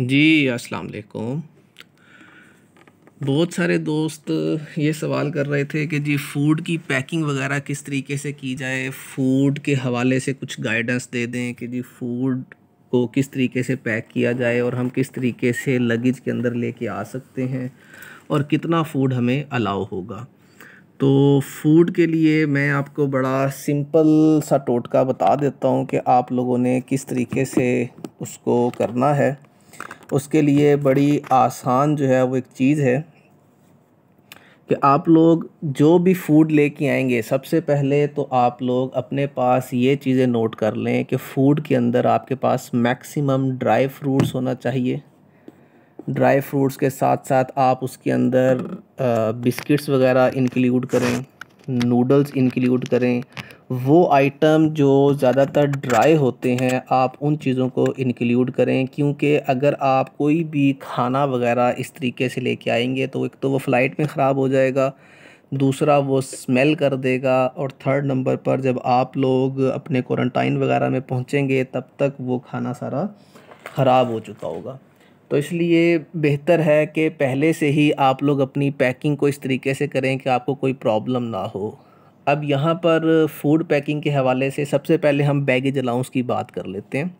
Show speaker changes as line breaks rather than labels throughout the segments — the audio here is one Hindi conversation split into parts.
जी, अस्सलाम वालेकुम। बहुत सारे दोस्त ये सवाल कर रहे थे कि जी फ़ूड की पैकिंग वगैरह किस तरीके से की जाए? फ़ूड के हवाले से कुछ गाइडेंस दे दें कि जी फ़ूड को किस तरीके से पैक किया जाए और हम किस तरीके से लगेज के अंदर लेके आ सकते हैं और कितना फ़ूड हमें अलाउ होगा। तो फ़ूड के लिए मैं आपको बड़ा सिंपल सा टोटका बता देता हूँ कि आप लोगों ने किस तरीके से उसको करना है। उसके लिए बड़ी आसान जो है वो एक चीज़ है कि आप लोग जो भी फ़ूड लेके आएँगे, सबसे पहले तो आप लोग अपने पास ये चीज़ें नोट कर लें कि फ़ूड के अंदर आपके पास मैक्सिमम ड्राई फ्रूट्स होना चाहिए। ड्राई फ्रूट्स के साथ साथ आप उसके अंदर बिस्किट्स वगैरह इंक्लूड करें। नूडल्स इंक्लूड करें। वो आइटम जो ज़्यादातर ड्राई होते हैं, आप उन चीज़ों को इंक्लूड करें, क्योंकि अगर आप कोई भी खाना वगैरह इस तरीके से लेके आएँगे तो एक तो वो फ़्लाइट में ख़राब हो जाएगा, दूसरा वो स्मेल कर देगा, और थर्ड नंबर पर जब आप लोग अपने क्वारंटाइन वगैरह में पहुँचेंगे, तब तक वो खाना सारा ख़राब हो चुका होगा। तो इसलिए बेहतर है कि पहले से ही आप लोग अपनी पैकिंग को इस तरीके से करें कि आपको कोई प्रॉब्लम ना हो। अब यहाँ पर फ़ूड पैकिंग के हवाले से सबसे पहले हम बैगेज अलाउंस की बात कर लेते हैं।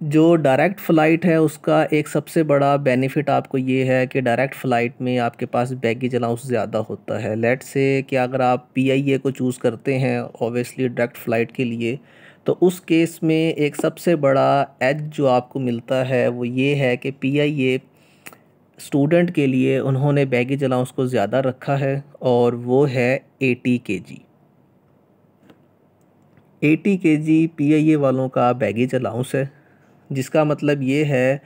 जो डायरेक्ट फ़्लाइट है, उसका एक सबसे बड़ा बेनिफिट आपको ये है कि डायरेक्ट फ़्लाइट में आपके पास बैगेज अलाउंस ज़्यादा होता है। लेट से कि अगर आप पीआईए को चूज़ करते हैं ओबियसली डायरेक्ट फ़्लाइट के लिए तो उस केस में एक सबसे बड़ा एज जो आपको मिलता है, वो ये है कि पीआईए स्टूडेंट के लिए उन्होंने बैगेज अलाउंस को ज़्यादा रखा है और वो है एटी के जी एटी के जी पी आई ए वालों का बैगेज अलाउंस है, जिसका मतलब ये है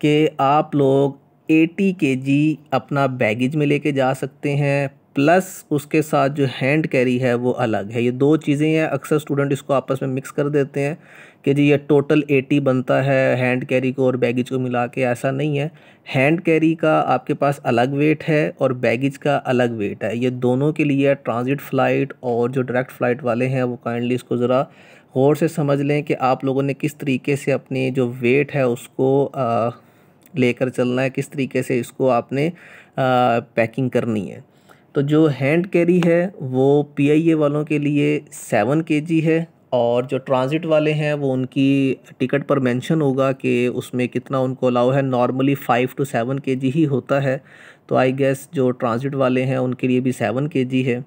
कि आप लोग एटी के जी अपना बैगेज में लेके जा सकते हैं प्लस उसके साथ जो हैंड कैरी है वो अलग है। ये दो चीज़ें हैं, अक्सर स्टूडेंट इसको आपस में मिक्स कर देते हैं कि जी ये टोटल एटी बनता है हैंड कैरी को और बैगेज को मिला के, ऐसा नहीं है। हैंड कैरी का आपके पास अलग वेट है और बैगेज का अलग वेट है। ये दोनों के लिए ट्रांजिट फ़्लाइट और जो डायरेक्ट फ़्लाइट वाले हैं वो काइंडली इसको ज़रा गौर से समझ लें कि आप लोगों ने किस तरीके से अपनी जो वेट है उसको लेकर चलना है, किस तरीके से इसको आपने पैकिंग करनी है। तो जो हैंड कैरी है, वो पीआईए वालों के लिए सेवन के जी है और जो ट्रांजिट वाले हैं, वो उनकी टिकट पर मेंशन होगा कि उसमें कितना उनको अलाउ है। नॉर्मली फ़ाइव टू सेवन के ही होता है तो आई गेस जो ट्रांजिट वाले हैं, उनके लिए भी सेवन के है।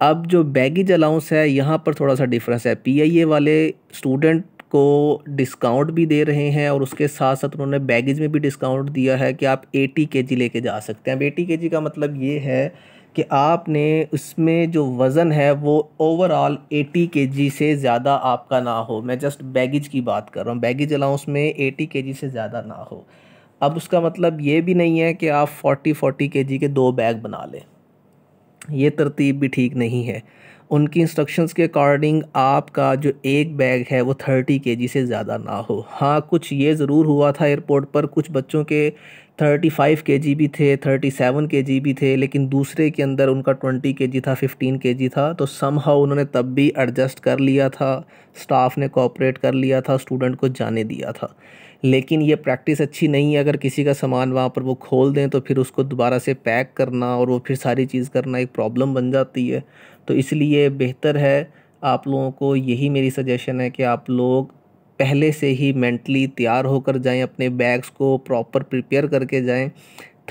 अब जो बैगेज अलाउंस है, यहाँ पर थोड़ा सा डिफरेंस है। पीआईए वाले स्टूडेंट को डिस्काउंट भी दे रहे हैं और उसके साथ साथ उन्होंने बैगेज में भी डिस्काउंट दिया है कि आप एटी के जी लेके जा सकते हैं। अब एटी के जी का मतलब ये है कि आपने उसमें जो वज़न है वो ओवरऑल 80 के से ज़्यादा आपका ना हो। मैं जस्ट बैगेज की बात कर रहा हूँ। बैगेज अलाउंस में 80 के से ज़्यादा ना हो। अब उसका मतलब ये भी नहीं है कि आप 40 40 के के दो बैग बना लें। ये तरतीब भी ठीक नहीं है। उनकी इंस्ट्रक्शंस के अकॉर्डिंग आपका जो एक बैग है वो थर्टी के से ज़्यादा ना हो। हाँ कुछ ये ज़रूर हुआ था एयरपोर्ट पर। कुछ बच्चों के थर्टी फाइव के जी भी थे थर्टी सेवन के जी भी थे, लेकिन दूसरे के अंदर उनका ट्वेंटी के जी था फिफ्टीन के जी था तो सम हाउ उन्होंने तब भी एडजस्ट कर लिया था स्टाफ ने कोऑपरेट कर लिया था स्टूडेंट को जाने दिया था। लेकिन ये प्रैक्टिस अच्छी नहीं है, अगर किसी का सामान वहाँ पर वो खोल दें तो फिर उसको दोबारा से पैक करना और वो फिर सारी चीज़ करना एक प्रॉब्लम बन जाती है। तो इसलिए बेहतर है, आप लोगों को यही मेरी सजेशन है कि आप लोग पहले से ही मेंटली तैयार होकर जाएँ, अपने बैग्स को प्रॉपर प्रिपेयर करके जाएँ।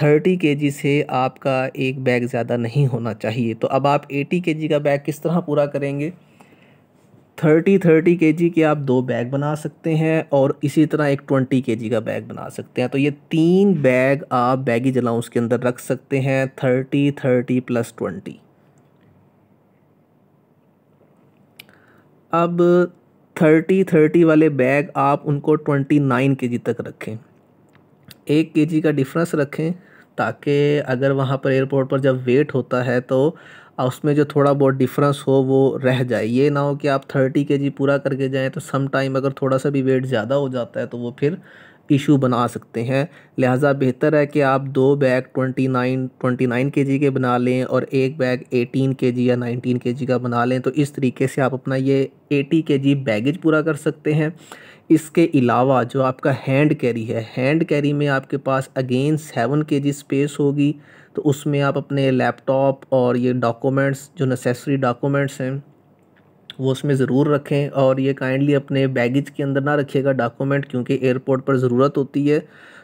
थर्टी के से आपका एक बैग ज़्यादा नहीं होना चाहिए। तो अब आप एटी के का बैग किस तरह पूरा करेंगे? थर्टी थर्टी के के आप दो बैग बना सकते हैं और इसी तरह एक ट्वेंटी के का बैग बना सकते हैं। तो ये तीन बैग आप बैगी अलाउंस के अंदर रख सकते हैं, थर्टी थर्टी प्लस ट्वेंटी। अब थर्टी थर्टी वाले बैग आप उनको ट्वेंटी नाइन के जी तक रखें। एक के जी का डिफरेंस रखें ताकि अगर वहाँ पर एयरपोर्ट पर जब वेट होता है तो उसमें जो थोड़ा बहुत डिफरेंस हो, वो रह जाए। ये ना हो कि आप थर्टी के जी पूरा करके जाएँ तो सम टाइम अगर थोड़ा सा भी वेट ज़्यादा हो जाता है तो वो फिर इशू बना सकते हैं। लिहाजा बेहतर है कि आप दो bag twenty nine twenty nine K G के बना लें और एक बैग एटीन के जी या नाइनटीन के जी का बना लें। तो इस तरीके से आप अपना ये एटी के जी बैगेज पूरा कर सकते हैं। इसके अलावा जो आपका हैंड कैरी है हैंड कैरी में आपके पास अगेन सेवन के जी स्पेस होगी। तो उसमें आप अपने लैपटॉप और ये डॉक्यूमेंट्स जो नेसेसरी डॉक्यूमेंट्स हैं वो उसमें ज़रूर रखें और ये काइंडली अपने बैगेज के अंदर ना रखिएगा डॉक्यूमेंट क्योंकि एयरपोर्ट पर ज़रूरत होती है।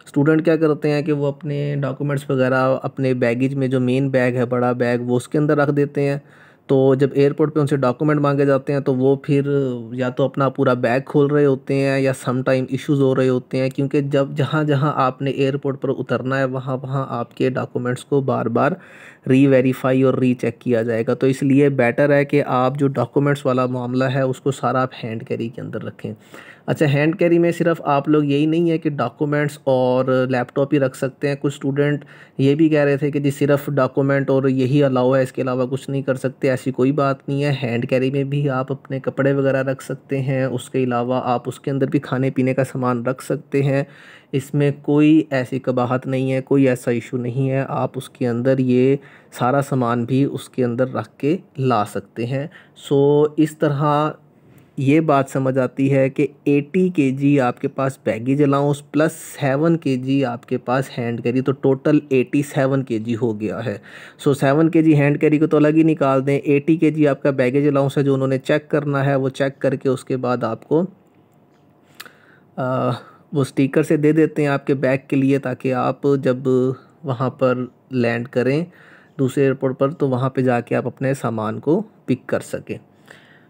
स्टूडेंट क्या करते हैं कि वो अपने डॉक्यूमेंट्स वगैरह, अपने बैगेज में जो मेन बैग है, बड़ा बैग वो उसके अंदर रख देते हैं। तो जब एयरपोर्ट पे उनसे डॉक्यूमेंट मांगे जाते हैं तो वो फिर या तो अपना पूरा बैग खोल रहे होते हैं या सम टाइम इश्यूज़ हो रहे होते हैं, क्योंकि जब जहाँ जहाँ आपने एयरपोर्ट पर उतरना है, वहाँ वहाँ आपके डॉक्यूमेंट्स को बार बार री वेरीफाई और री चेक किया जाएगा। तो इसलिए बेटर है कि आप जो डॉक्यूमेंट्स वाला मामला है, उसको सारा आप हैंड कैरी के अंदर रखें। अच्छा हैंड कैरी में सिर्फ़ आप लोग यही नहीं है कि डॉक्यूमेंट्स और लैपटॉप ही रख सकते हैं। कुछ स्टूडेंट ये भी कह रहे थे कि जी सिर्फ़ डॉक्यूमेंट और यही अलाउ है, इसके अलावा कुछ नहीं कर सकते, ऐसी कोई बात नहीं है। हैंड कैरी में भी आप अपने कपड़े वगैरह रख सकते हैं, उसके अलावा आप उसके अंदर भी खाने पीने का सामान रख सकते हैं। इसमें कोई ऐसी कबाहत नहीं है, कोई ऐसा इशू नहीं है। आप उसके अंदर ये सारा सामान भी उसके अंदर रख के ला सकते हैं। सो इस तरह ये बात समझ आती है कि 80 के जी आपके पास baggage allowance plus seven K G आपके पास हैंड कैरी तो टोटल 87 के जी हो गया है। सो सेवन के जी हैंड कैरी को तो अलग ही निकाल दें 80 के जी आपका बैगेज अलाउंस है जो उन्होंने चेक करना है वो चेक करके उसके बाद आपको आ, वो स्टिकर से दे देते हैं आपके बैग के लिए ताकि आप जब वहाँ पर लैंड करें दूसरे एयरपोर्ट पर तो वहाँ पे जाके आप अपने सामान को पिक कर सकें।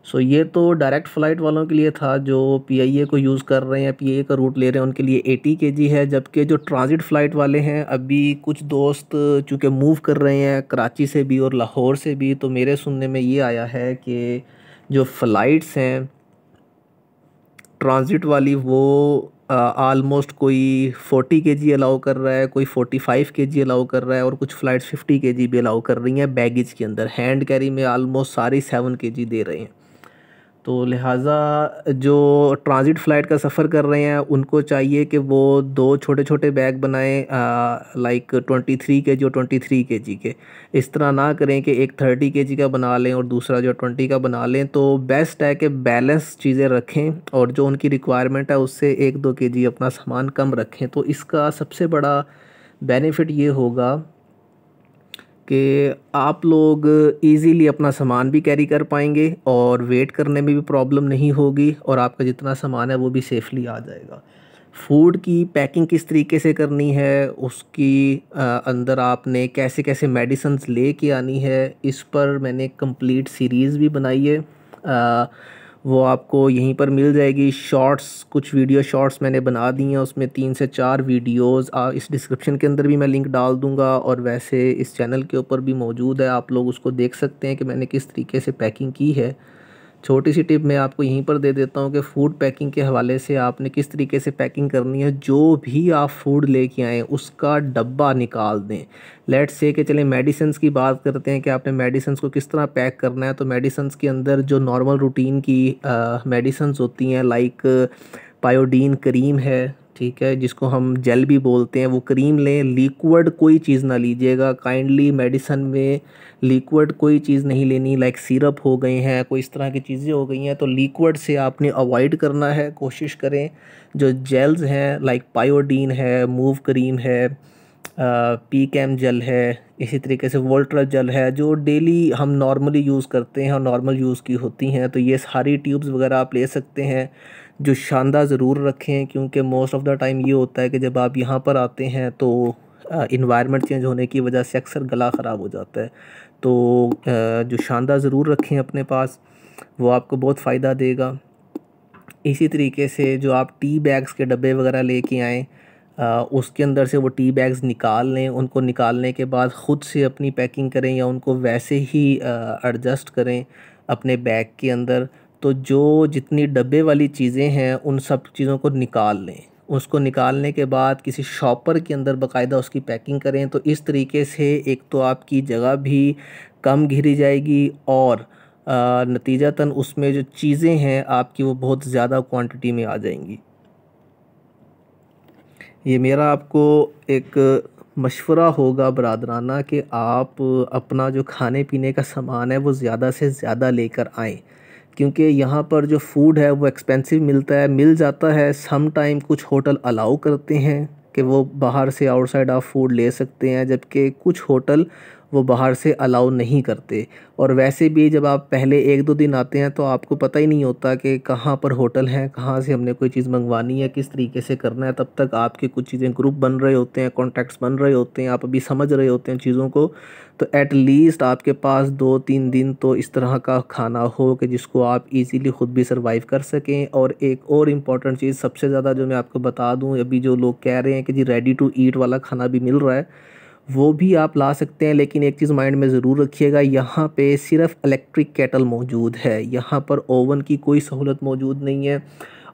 सो ये तो डायरेक्ट फ़्लाइट वालों के लिए था जो पीआईए को यूज़ कर रहे हैं पीआईए का रूट ले रहे हैं, उनके लिए एटी के जी है, जबकि जो ट्रांजिट फ़्लाइट वाले हैं, अभी कुछ दोस्त चूँकि मूव कर रहे हैं कराची से भी और लाहौर से भी तो मेरे सुनने में ये आया है कि जो फ़्लाइट्स हैं ट्रांजिट वाली वो आलमोस्ट कोई फोर्टी के जी अलाउ कर रहा है, कोई फोर्टी फाइव के जी अलाउ कर रहा है और कुछ फ़्लाइट्स फिफ्टी के जी भी अलाउ कर रही हैं बैगेज के अंदर। हैंड कैरी में आलमोस्ट सारी सेवन के जी दे रहे हैं। तो लिहाजा जो ट्रांजिट फ़्लाइट का सफ़र कर रहे हैं, उनको चाहिए कि वो दो छोटे छोटे बैग बनाएँ लाइक ट्वेंटी थ्री के जी और ट्वेंटी थ्री के जी के। इस तरह ना करें कि एक थर्टी के जी का बना लें और दूसरा जो ट्वेंटी का बना लें तो बेस्ट है कि बैलेंस चीज़ें रखें और जो उनकी रिक्वायरमेंट है, उससे एक दो के जी अपना सामान कम रखें। तो इसका सबसे बड़ा बेनिफिट ये होगा कि आप लोग इजीली अपना सामान भी कैरी कर पाएँगे और वेट करने में भी प्रॉब्लम नहीं होगी और आपका जितना सामान है वो भी सेफली आ जाएगा। फ़ूड की पैकिंग किस तरीके से करनी है उसकी अंदर आपने कैसे कैसे मेडिसन्स ले के आनी है इस पर मैंने कंप्लीट सीरीज़ भी बनाई है। आ, वो आपको यहीं पर मिल जाएगी। शॉर्ट्स कुछ वीडियो शॉर्ट्स मैंने बना दी हैं उसमें तीन से चार वीडियोस आ, इस डिस्क्रिप्शन के अंदर भी मैं लिंक डाल दूँगा और वैसे इस चैनल के ऊपर भी मौजूद है आप लोग उसको देख सकते हैं कि मैंने किस तरीके से पैकिंग की है। छोटी सी टिप मैं आपको यहीं पर दे देता हूँ कि फ़ूड पैकिंग के हवाले से आपने किस तरीके से पैकिंग करनी है, जो भी आप फ़ूड लेके आएँ, उसका डब्बा निकाल दें। लेट से कि चले मेडिसिन की बात करते हैं कि आपने मेडिसिन को किस तरह पैक करना है तो मेडिसिन के अंदर जो नॉर्मल रूटीन की मेडिसिन होती हैं लाइक पायोडीन क्रीम है ठीक है, जिसको हम जेल भी बोलते हैं, वो क्रीम लें, लिक्विड कोई चीज़ ना लीजिएगा। काइंडली मेडिसन में लिक्विड कोई चीज़ नहीं लेनी लाइक सिरप हो गए हैं, कोई इस तरह की चीज़ें हो गई हैं तो लिक्विड से आपने अवॉइड करना है। कोशिश करें, जो जेल्स हैं लाइक पायोडीन है, मूव क्रीम है पी कैम जेल है, इसी तरीके से वोल्ट्रा जल है, जो डेली हम नॉर्मली यूज़ करते हैं और नॉर्मल यूज़ की होती हैं तो ये सारी ट्यूब्स वगैरह आप ले सकते हैं। जो शानदार ज़रूर रखें, क्योंकि मोस्ट ऑफ़ द टाइम ये होता है कि जब आप यहाँ पर आते हैं तो इन्वायरमेंट चेंज होने की वजह से अक्सर गला ख़राब हो जाता है। तो जो शानदार ज़रूर रखें अपने पास, वो आपको बहुत फ़ायदा देगा। इसी तरीके से जो आप टी बैग्स के डब्बे वगैरह लेके आएँ उसके अंदर से वो टी बैग्स निकाल लें। उनको निकालने के बाद ख़ुद से अपनी पैकिंग करें या उनको वैसे ही एडजस्ट करें अपने बैग के अंदर। तो जो जितनी डब्बे वाली चीज़ें हैं, उन सब चीज़ों को निकाल लें। उसको निकालने के बाद किसी शॉपर के अंदर बाकायदा उसकी पैकिंग करें तो इस तरीके से एक तो आपकी जगह भी कम घिरी जाएगी और नतीजतन उसमें जो चीज़ें हैं, आपकी वो बहुत ज़्यादा क्वांटिटी में आ जाएँगी। ये मेरा आपको एक मशवरा होगा बरदराना कि आप अपना जो खाने पीने का सामान है, वो ज़्यादा से ज़्यादा लेकर आएँ। क्योंकि यहाँ पर जो फ़ूड है वो एक्सपेंसिव मिलता है, मिल जाता है। सम टाइम कुछ होटल अलाउ करते हैं कि वो बाहर से आउटसाइड आप फ़ूड ले सकते हैं, जबकि कुछ होटल वो बाहर से अलाउ नहीं करते। और वैसे भी जब आप पहले एक दो दिन आते हैं तो आपको पता ही नहीं होता कि कहाँ पर होटल हैं, कहाँ से हमने कोई चीज़ मंगवानी है, किस तरीके से करना है, तब तक आपके कुछ चीज़ें ग्रुप बन रहे होते हैं कॉन्टैक्ट्स बन रहे होते हैं, आप अभी समझ रहे होते हैं चीज़ों को। तो एट लीस्ट आपके पास दो तीन दिन तो इस तरह का खाना हो कि जिसको आप इजीली ख़ुद भी सर्वाइव कर सकें। और एक और इंपॉर्टेंट चीज़ सबसे ज़्यादा जो मैं आपको बता दूँ, अभी जो लोग कह रहे हैं कि जी रेडी टू ईट वाला खाना भी मिल रहा है, वो भी आप ला सकते हैं। लेकिन एक चीज़ माइंड में ज़रूर रखिएगा, यहाँ पे सिर्फ़ इलेक्ट्रिक केटल मौजूद है। यहाँ पर ओवन की कोई सहूलत मौजूद नहीं है।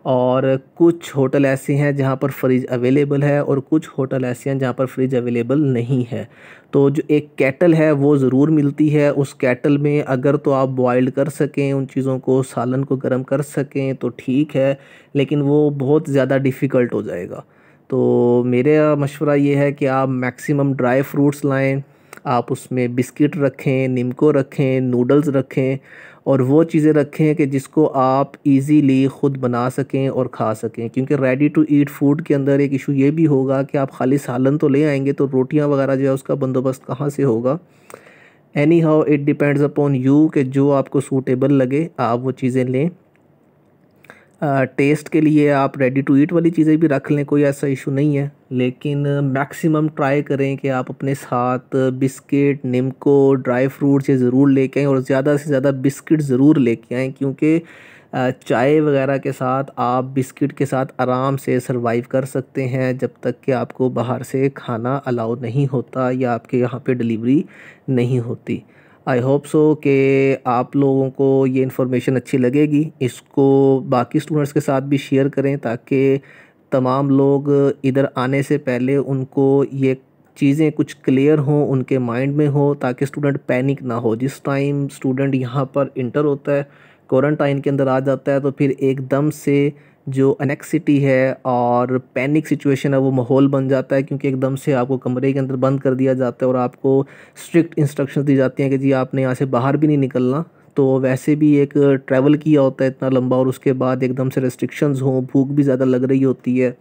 और कुछ होटल ऐसे हैं जहाँ पर फ्रिज अवेलेबल है और कुछ होटल ऐसे हैं जहाँ पर फ्रिज अवेलेबल नहीं है। तो जो एक कैटल है, वो ज़रूर मिलती है। उस कैटल में अगर तो आप बॉइल्ड कर सकें, उन चीज़ों को, सालन को गर्म कर सकें तो ठीक है, लेकिन वो बहुत ज़्यादा डिफ़िकल्ट हो जाएगा। तो मेरा मशवरा ये है कि आप मैक्सिमम ड्राई फ्रूट्स लाएँ, आप उसमें बिस्किट रखें, निमको रखें, नूडल्स रखें और वो चीज़ें रखें कि जिसको आप इजीली ख़ुद बना सकें और खा सकें। क्योंकि रेडी टू ईट फ़ूड के अंदर एक इशू ये भी होगा कि आप खाली सालन तो ले आएँगे तो रोटियाँ वगैरह जो है उसका बंदोबस्त कहाँ से होगा। Anyhow it depends upon you कि जो आपको सूटेबल लगे, आप वो चीज़ें लें। टेस्ट के लिए आप रेडी टू ईट वाली चीज़ें भी रख लें, कोई ऐसा इशू नहीं है। लेकिन मैक्सिमम ट्राई करें कि आप अपने साथ बिस्किट निमको ड्राई फ्रूट्स ये ज़रूर लेके आएँ और ज़्यादा से ज़्यादा बिस्किट ज़रूर लेके आएँ, क्योंकि चाय वगैरह के साथ आप बिस्किट के साथ आराम से सरवाइव कर सकते हैं जब तक कि आपको बाहर से खाना अलाउ नहीं होता या आपके यहाँ पे डिलीवरी नहीं होती। आई होप सो कि आप लोगों को ये इन्फॉर्मेशन अच्छी लगेगी। इसको बाकी स्टूडेंट्स के साथ भी शेयर करें ताकि तमाम लोग इधर आने से पहले उनको ये चीज़ें कुछ क्लियर हों, उनके माइंड में हो, ताकि स्टूडेंट पैनिक ना हो। जिस टाइम स्टूडेंट यहाँ पर इंटर होता है क्वारंटाइन के अंदर आ जाता है तो फिर एकदम से जो अनेक्सिटी है और पैनिक सिचुएशन है, वो माहौल बन जाता है क्योंकि एकदम से आपको कमरे के अंदर बंद कर दिया जाता है और आपको स्ट्रिक्ट इंस्ट्रक्शन दी जाती हैं कि जी आपने यहाँ से बाहर भी नहीं निकलना। तो वैसे भी एक ट्रैवल किया होता है इतना लंबा और उसके बाद एकदम से रेस्ट्रिक्शंस हों, भूख भी ज़्यादा लग रही होती है।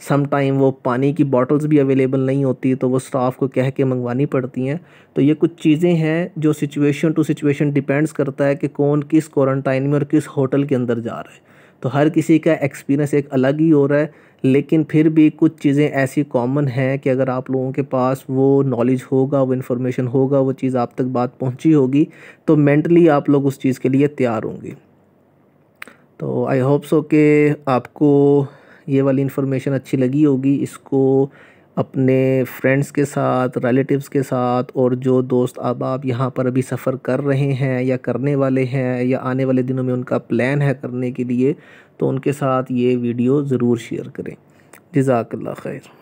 सम टाइम वो पानी की बॉटल्स भी अवेलेबल नहीं होती तो वो स्टाफ को कह के मंगवानी पड़ती हैं। तो ये कुछ चीज़ें हैं जो सिचुएशन टू सिचुएशन डिपेंड्स करता है कि कौन किस क्वारंटाइन में और किस होटल के अंदर जा रहा है। तो हर किसी का एक्सपीरियंस एक अलग ही हो रहा है, लेकिन फिर भी कुछ चीज़ें ऐसी कॉमन हैं कि अगर आप लोगों के पास वो नॉलेज होगा, वो इन्फॉर्मेशन होगा, वो चीज़ आप तक बात पहुँची होगी तो मेंटली आप लोग उस चीज़ के लिए तैयार होंगे। तो आई होप सो कि आपको ये वाली इन्फॉर्मेशन अच्छी लगी होगी, इसको अपने फ्रेंड्स के साथ रिलेटिव्स के साथ और जो दोस्त अब आप यहाँ पर अभी सफ़र कर रहे हैं या करने वाले हैं या आने वाले दिनों में उनका प्लान है करने के लिए तो उनके साथ ये वीडियो ज़रूर शेयर करें। जजाकल्ला खैर।